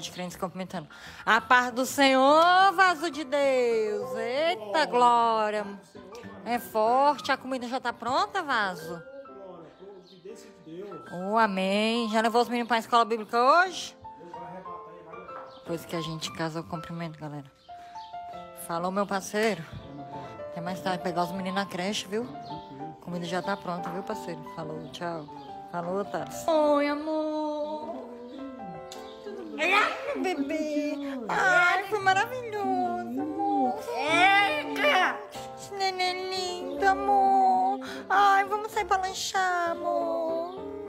de crentes cumprimentando. A paz do Senhor, vaso de Deus. Eita glória. É forte. A comida já tá pronta, vaso? Oh, amém. Já levou os meninos para a escola bíblica hoje? Depois que a gente casa, eu cumprimento, galera. Falou, meu parceiro. Até mais tarde pegar os meninos na creche, viu? A comida já tá pronta, viu, parceiro? Falou, tchau. Falou, Tars. Oi, amor. Ai, bebê. Ai, foi maravilhoso, amor. Eita! Esse neném lindo, amor. Ai, vamos sair pra lanchar.